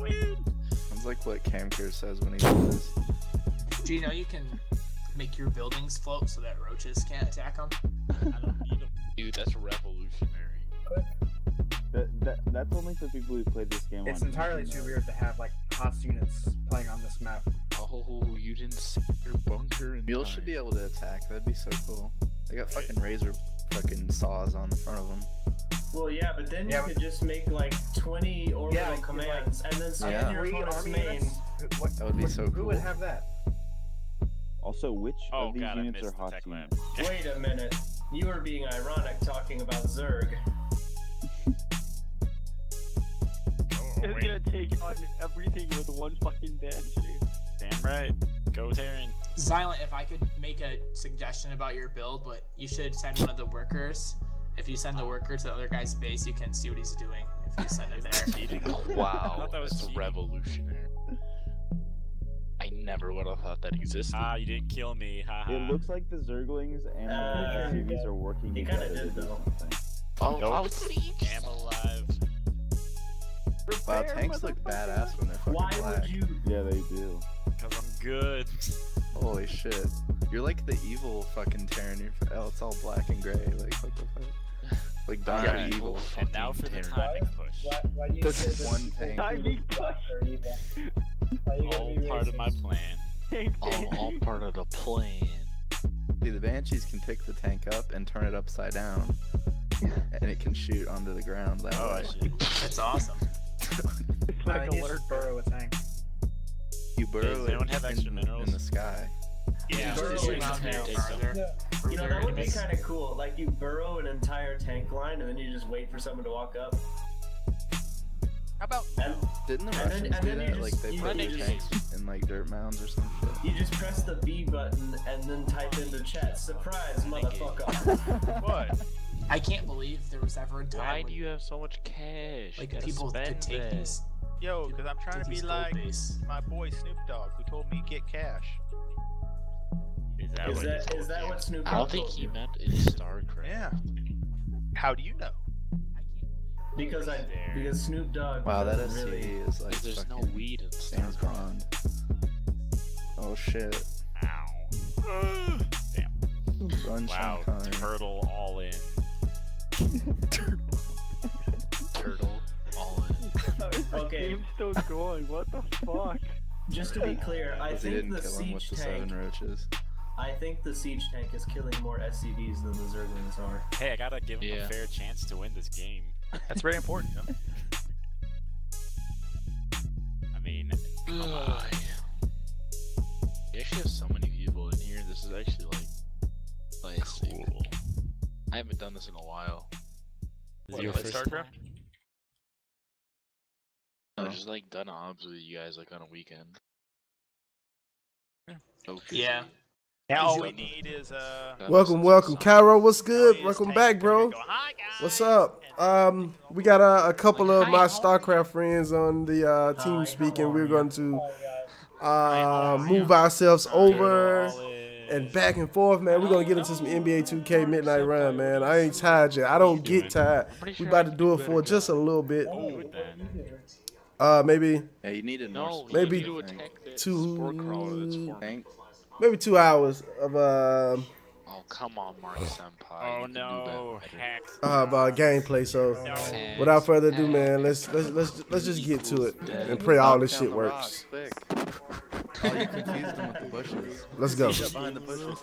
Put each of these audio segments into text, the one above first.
win. Sounds like what Camker says when he does. Do you know you can make your buildings float so that roaches can't attack them? I don't need them. Dude, that's revolutionary. That, that, that's only for people who played this game. It's on entirely too weird to have like HOTS units playing on this map. Oh, you didn't see your bunker in Mule should be able to attack. That'd be so cool. They got fucking razor fucking saws on the front of them. Well, yeah, but then Yeah, you but- could just make like 20 orbital Yeah, like- commands and then scan Yeah. your Three opponent's army main. What, That would be what- so Who would have that? Also, which Oh of these god, units are hot tech units? Wait a minute. You are being ironic talking about Zerg. It's gonna take on everything with one fucking banshee. Damn right. Go Terran. Silent, if I could make a suggestion about your build, but you should send one of the workers. If you send the worker to the other guy's base, you can see what he's doing. If you send it there. Cheating. I Wow, that was that's cheating. revolutionary. I never would have thought that existed. Ah, you didn't kill me. Haha. It looks like the Zerglings and Uh, the SCVs are working he together. kinda did, to do though. something. oh, Nope. oh, siege. am alive. Wow, tanks look badass when they're fucking Why black. would you? Yeah, they do. Cause I'm good. Holy shit. You're like the evil fucking Terran. You're, oh, it's all black and gray. Like, what the fuck? Like Donnie Alright. Evil. And now for the timing push. Why, why do you Took say one tank. Timing black or evil? Why you gotta All part of my plan. All, all part of the plan. See, the Banshees can pick the tank up and turn it upside down. and it can shoot onto the ground that Oh, way. I see. That's awesome. It's like he a needs lurk. burrow a tank. You burrow does anyone have extra in, minerals? in the sky. Yeah, Just burrow shoot in out the there tank. farther. Yeah. You know, that would be kind of cool. Like you burrow an entire tank line and then you just wait for someone to walk up. How about And Didn't the And then- and do then you that? Like just- they you- put you their just- tanks in like dirt mounds or some shit. you just press the B button and then type into chat, surprise, motherfucker. what? I can't believe there was ever a time Why when, do you have so much cash? like people could take it. these. Yo, because I'm trying to to be like base. my boy Snoop Dogg, who told me get cash. Is that Is that he is that told what Snoop I don't think he meant in StarCraft. Yeah. How do you know? Because I because Snoop Dogg Wow, that doesn't really. is like Because there's no fucking weed in James StarCraft. Bond. Oh shit. you? Ow. Damn. Run, Wow. Sean Turtle all in. Turtle, all in. Okay. Game's still going. What the fuck? Just to be clear, I Because he think didn't the kill him with siege the tank. Seven roaches. I think the siege tank is killing more SCVs than the Zerglings are. Hey, I gotta give him Yeah. a fair chance to win this game. That's very important. You know? I mean, come on. Ugh. We actually have so many people in here. This is actually like classic. Cool. I haven't done this in a while. Is What, your first StarCraft? time? I've Oh. just like done obs with you guys like on a weekend. Yeah. Okay. Yeah. Now all we need is uh. Welcome, welcome. Cairo. What's good? Welcome back, bro. go, "Hi, guys," What's up? Um, we got a, a couple of my StarCraft friends on the uh, team speaking. We're going to uh, move ourselves over Turtle all in. and back and forth, man. We're gonna get into some NBA 2K midnight run, man. I ain't tired yet. I don't get tired. We sure about to do it for just a little bit. Do it then. Uh, maybe Yeah, you need a No, Norse you Maybe need to tank. attack that two- spore crawler that's forming. tank. maybe two hours of uh, Oh come on, Mark Senpai. Oh you can do no, better. hacks. of uh, gameplay. So. No. Without further ado, man, let's let's let's let's just get to it and pray all this shit works. rocks, quick. Oh, you confused them with the bushes. Let's go. He's up behind the bushes.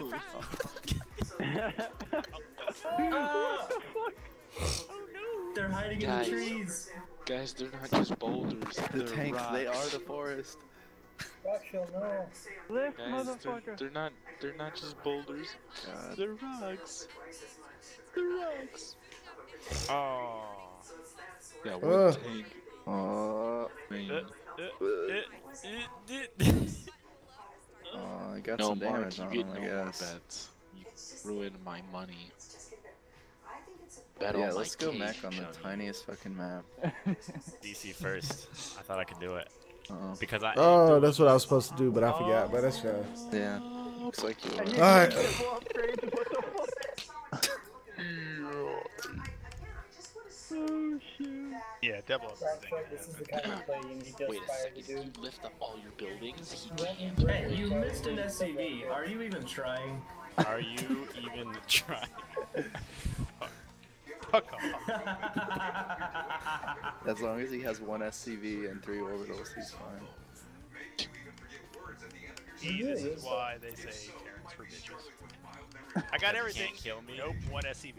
They're hiding Guys. in the trees. Guys, they're not just boulders. The they're tanks, they are the forest. Actually, no. Lift, Guys, they're, they're not. They're not just boulders. God. They're rocks. They're rocks. Oh. Yeah, one Uh. tank. Oh, man. Uh, uh, uh, uh, uh. Oh, I got No, some Mark, damage you on get him, I no more guess. bets. You ruined my money. Bet Yeah, let's go cash, Mac on the Johnny. tiniest fucking map. DC first. I thought I could do it Uh-oh. because I. Oh, that's what I was supposed to do, but I oh. forgot. But that's fine. Yeah, looks like you're Alright. get double upgrades, what the fuck? Oh. Yeah, Devil up Rock everything. Shark, this is the kind of play you need to Wait a second. You lift up all your buildings. He can't. you Hey, you missed an you SCV. Are you even trying? Are you even trying? Fuck off. As long as he has one SCV and three orbitals, he's fine. See, this is why they say Terran's for bitches. I got everything. Can't kill me. Nope, one SCV.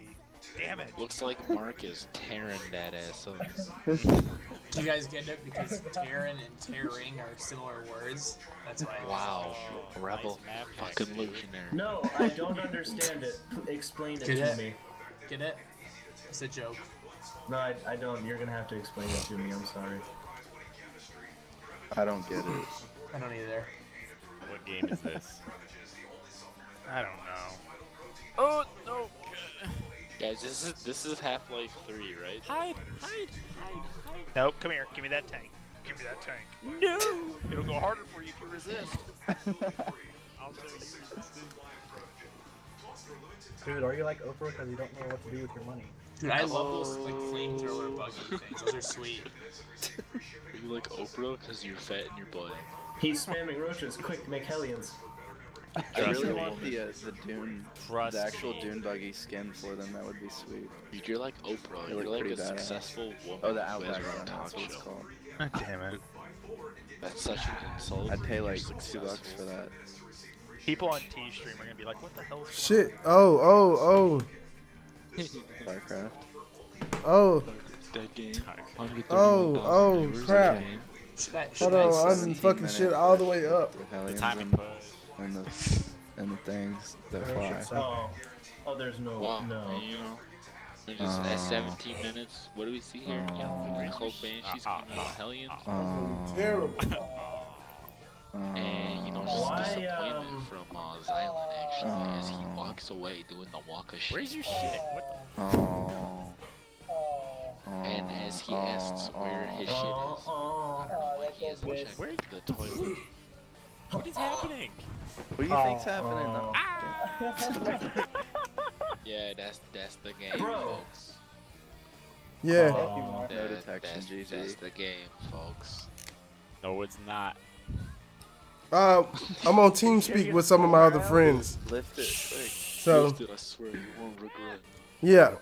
Damn it. Looks like Mark is tearing that ass up. Do you guys get it? Because Terran and tearing are similar words. That's why. Wow, Oh, rebel, nice fucking dude. legionary. No, I don't understand it. Explain it Get to it? me. Get it? It's a joke. No, I, I don't. You're gonna have to explain it to me. I'm sorry. I don't get it. I don't either. What game is this? I don't know. Oh no! Guys, this is this is Half Life 3, right? Hide! Hide! Hide! Hide! Nope, come here. Give me that tank. Give me that tank. No! It'll go harder for you if you resist. I'll. Dude, are you like Oprah because you don't know what to do with your money? Dude, I love those like flamethrower buggy things. Those are sweet. Are you like Oprah because you're fat and you're butt? He's spamming roaches. Quick, make hellions. I really want the uh, the Dune, Trust the actual me. Dune buggy skin for them. That would be sweet. Dude, you're like Oprah. They You're look like a pretty badass. successful woman Oh, the Outback her own one. That's what it's called. God damn it. That's such an insult. I'd pay like two bucks for that. People on T stream are gonna be like, what the hell? is Shit. Oh, oh, oh, Starcraft. oh, oh. That game. Oh, oh, crap. Should I, Hold I on, say- I'm fucking shit all the way up. With The hellions timing and, the and the things that fly. Oh, oh, there's no, Wow. no. You know, we're just Uh, at 17 minutes. What do we see here? uh, yeah, Cloak Banshees uh, coming out Hellions. Um, Terrible. Away doing the walk of shame. Where's your shit? What the? oh, And as he asks where his shit Oh, is, oh. like he hasn't checked Where- the toilet. What is happening? what do you think's happening? Oh. though? Yeah, that's that's the game, Bro. folks. Yeah. Oh. No That- detection, that's, GG. That's the game, folks. No, it's not. Uh, I'm on TeamSpeak with some of my other friends. Lift it quick. So, it, I swear you won't regret. yeah.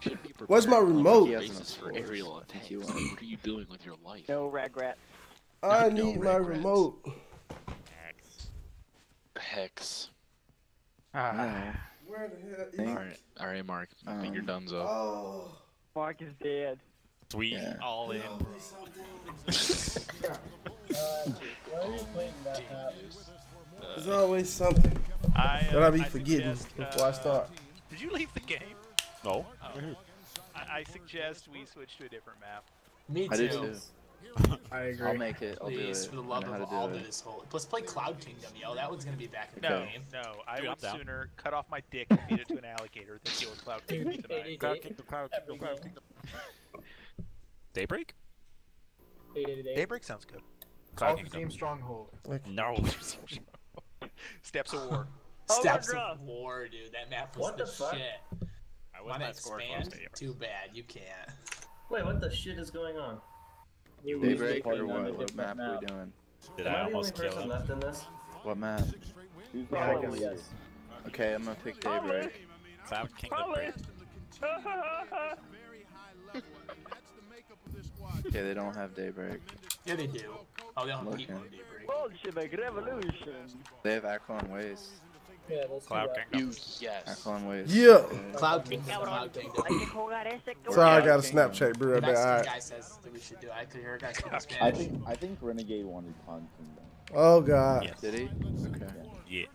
Should Where's my prepared on a remote? He has basis enough for aerial attacks. What are you doing with your life? No regret. I No need my remote. X. Hex. Ah. Where the hell Think- Alright, alright, Mark. I think you're Um, done, so. Oh. Mark is dead. Sweet. Yeah. All in. Why are you playing that map? There's always something I, uh, that I be I forgetting suggest, before I uh, start. Did you leave the game? No. I, I suggest we switch to a different map. Me I do too. too. I agree. I'll make it. I'll do Please, it. for the love of to all do that it. is holy. Let's play Cloud Kingdom, yo. That one's gonna be back in the game. no. I Dude, would I'm down. sooner cut off my dick and feed it to an alligator than deal with Cloud Kingdom tonight. Cloud Kingdom, Cloud Kingdom, Cloud Kingdom. Daybreak? Daybreak sounds good. Cloud Call the Kingdom. Team Stronghold. No. Steppes of War. Oh, steps Overgrowth. of War, dude. That map was What the, the fuck? shit. I was Wanna not score close expand? to Too bad, you can't. Wait, what the shit is going on? You Daybreak usually or play what? What different map are we doing? Did Am I I the only almost kill him? left in this? What map? Who's the Probably second yes. Okay, I'm gonna pick Daybreak. Cloud Kingdom. Probably. Okay, they don't have Daybreak. Yeah, they do. Oh, they don't have people Looking. Daybreak. Bolshevik revolution. They have Akilon Waste. Yeah, let's Cloud that. Kingdom. You, yes. Akilon Yeah. Cloud Kingdom. Cloud Kingdom. Hay que jugar ese que Sorry, I got a Snapchat, bro. The There. Mexican guy says that we should do. I could hear a guy speaking I think I think Renegade wanted Con Kingdom. Oh God. Yes. Did he? Okay. Yeah.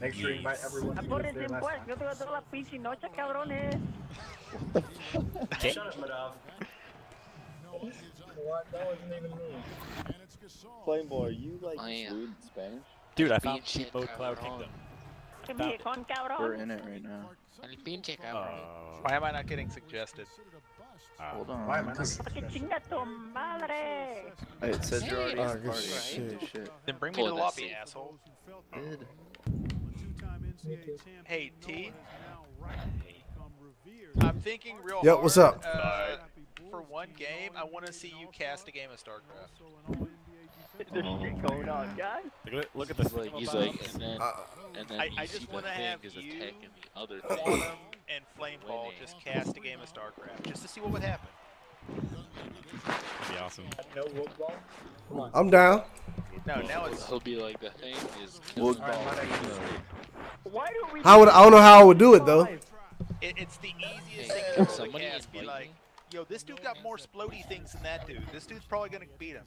Make sure you invite everyone to Apúrense there last pues, time. yo la pinche noche, cabrones. Okay. Shut up, Madov. What? That wasn't even me. Flameboy, are you like fluent in Spanish? Dude, I Being found cheat shit, mode Cloud. Kingdom. Que Stop me it. con We're in it right now. El pinche cabrón. Oh. Why am I not getting suggested? Ah. Hold Why am I on. not? Que chinga tu madre. Hey, it says you're already Oh, in good party. shit. Holy shit. Then bring me to the that lobby, seat. asshole. Good. Hey, T. I'm thinking real Yep, hard. what's up? Uh, for one game, I want to see you cast a game of StarCraft. There's shit going on, guys. Look at, look at this. Like he's like, and then Uh, and then I- you I see just wanna have is you, attacking the other thing. Quantum and Flameball just cast a game of StarCraft just to see what would happen. That'd be awesome. No wood ball? Come on. I'm down. No, now it's He'll be like the thing is Wood ball. Why don't we? I would. I don't know how I would do it though. it, it's the easiest Hey, thing can in the world to somebody cast. Be like, yo, this dude got more splody things than that dude. This dude's probably gonna beat him.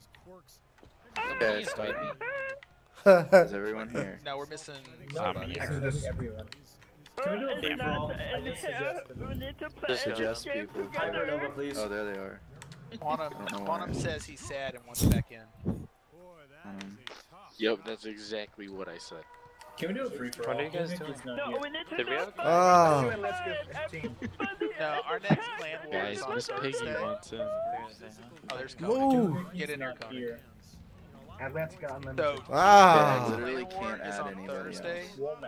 Somebody Okay, invite me. Is everyone here? Now we're missing No, somebody. Exodus. Everyone. Can we do a free for all? I just suggested. Just suggest people. Hypernova, please. Oh, there they are. Quantum, I don't Quantum says he's sad and wants back in. Um, Yep, that's exactly what I said. Can we do a free for all? What are you guys doing? No, we need to Did we have- it. Let's get 15. No, our next clan war Guys, Miss Piggy wants in. Oh, there's Cody. Move. Get in He's there, Cody. Here. Atlantica Unlimited. So, yeah, I Ah. literally can't add anybody Thursday. else.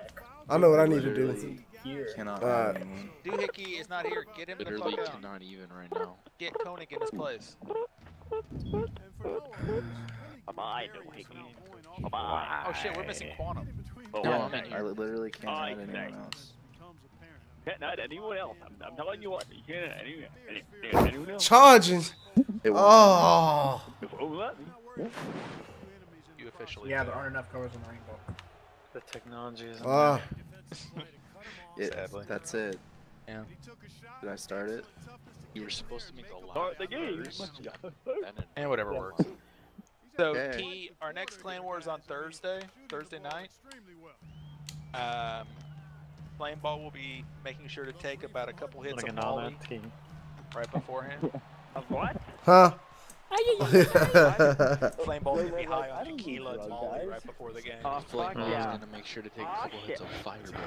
I know what I need to do. Literally Here. Cannot Alright. add anyone. Doohickey is not here. Get him the fuck out. cannot even right now. Get Koenig in his place. Bye-bye, Doohickey. Bye-bye. Oh shit, we're missing Quantum. Oh, No, I'm in I literally can't add anyone exactly. else. Can't not anyone else. I'm, I'm telling you what. You can't add anyone, any, anyone else. Charging. It won't. Oh. Let me. You officially. Yeah, there aren't enough colors on the rainbow. The technology is. Ah. It- Sadly. that's it. Yeah. Did I start it? You were supposed to make a lot. Start the game. first. That didn't- And whatever works. So Okay. T, our next clan war is on Thursday, Thursday night. Um, Flameball will be making sure to take about a couple hits Like of an Molly right beforehand. Of what? Huh? Flameball will be high I on don't tequila need and drugs, Molly guys. right before the game. Oh, fuck Flameball is yeah. gonna make sure to take a Aw, couple hits shit. of Fireball.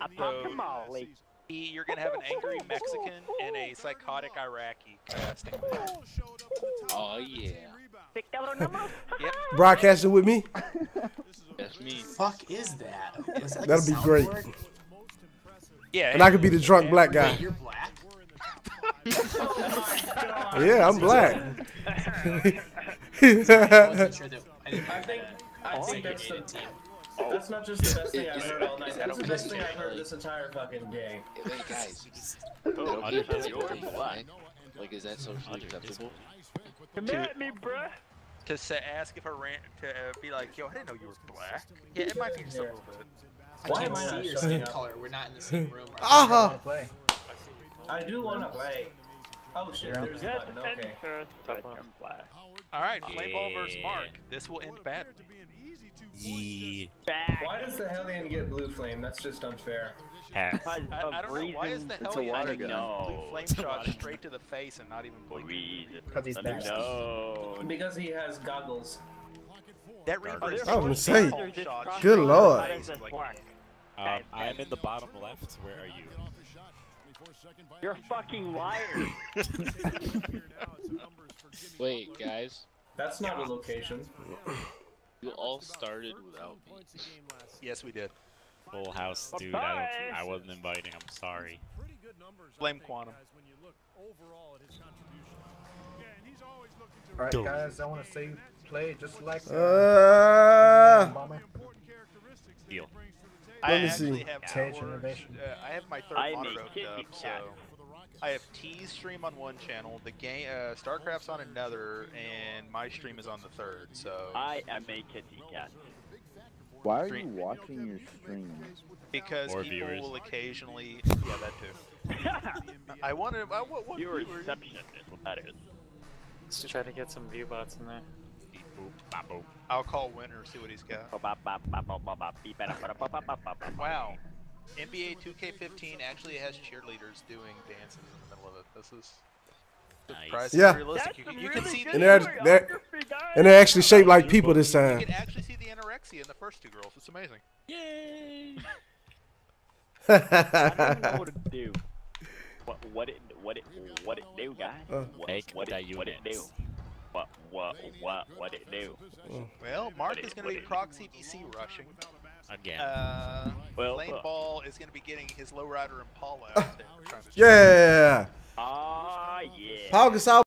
I popped the Molly. T, you're gonna have an angry oh, Mexican and a oh, oh, psychotic Iraqi casting. Oh yeah, Pick that number. Yep. Broadcasting with me. that's me. Fuck is that? Is that like That'll a be great. soundboard? Yeah. And I could be the drunk black Wait, guy. you're black? Yeah, I'm black. I wasn't sure that. I didn't I think I think that's the, that's not just the best thing I've heard all night. That's the best thing I've heard this entire fucking game. Hey guys, Oh, okay if it's you're black. Like, is that socially acceptable? Come at me, bruh. To say, ask if a rant to uh, be like, yo, I didn't know you were black. Yeah, it might be just a little bit. I Why can't am see your skin color. We're not in the same room. Right I Ah. Wanna play. I do want to play. Oh shit, there's a Yes, button. Okay. enter such a black. All right, Flameball versus Mark. This will end badly. Yeah. Why does the Hellion get blue flame? That's just unfair. Pass. I, I don't know why is the It's a Hellion water getting gun. blue flame shot straight to the face and not even blinking? Reason. 'Cause he's nasty. No. Because he has goggles. That Reaper Oh, is there's I was gonna say, good straight lord. Um, I am in the bottom left. Where are you? You're a fucking liar. Wait, guys, That's not a location. you all started without me. Yes, we did. Full house, dude. I, don't, I wasn't inviting. I'm sorry. Blame Quantum. Alright, guys, I want to say play just like uh, Uh, Deal. I actually see. have Change four- innovation. Uh, I have my third I monitor make hooked kitty up, so. I have T's stream on one channel, the game uh, StarCraft's on another, and my stream is on the third. So I am a kitty cat. Why are you watching your stream? because More people viewers. will occasionally, yeah, that too. I wanted, I, what, what You're viewers? receptionist is what that is. Let's try to get some view bots in there. Boop, bop, boop. I'll call Winter see what he's got. Wow. NBA 2K15 actually has cheerleaders doing dances in the middle of it. This is Nice. Yeah. realistic. You, can- you can see And they're, they're, and they're actually shaped like people this time. You time. can actually see the anorexia in the first two girls. It's amazing. Yay! I don't know what to do. What what it what it what it do, guys? Uh. what, Make what it what it do? Units. What what what what it do? Well, Mark is going to be proxy VC rushing. Again. Uh, Well, Flameball is going to be getting his lowrider Impala out there. Yeah. Ah yeah. Paul Gasol